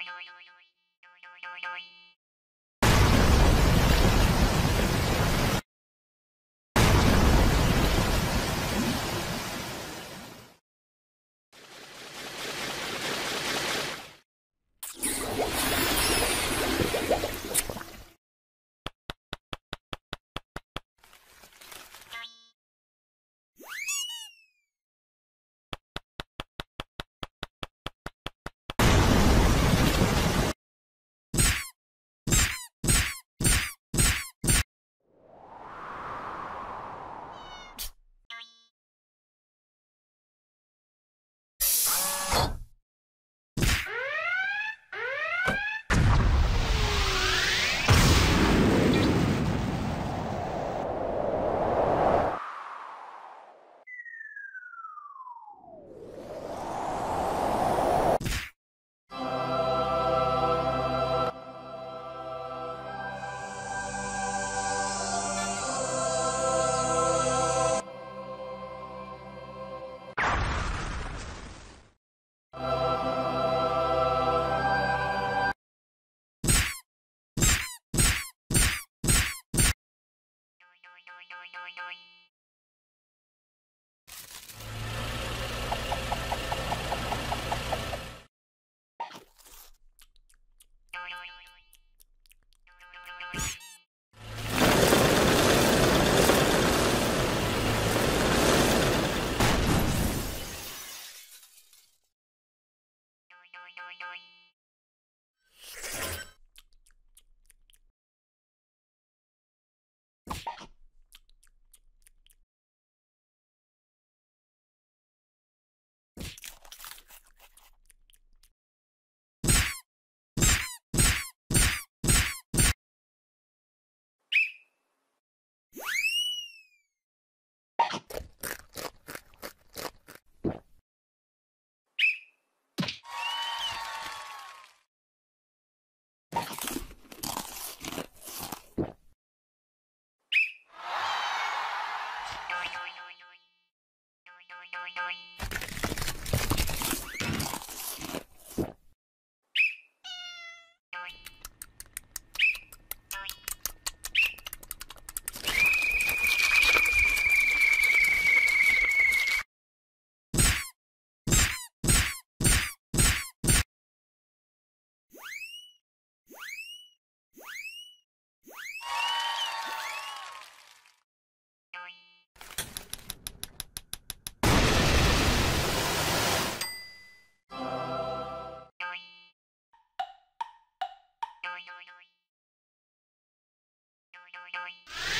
よいよいよいよいよいよいよい Bye.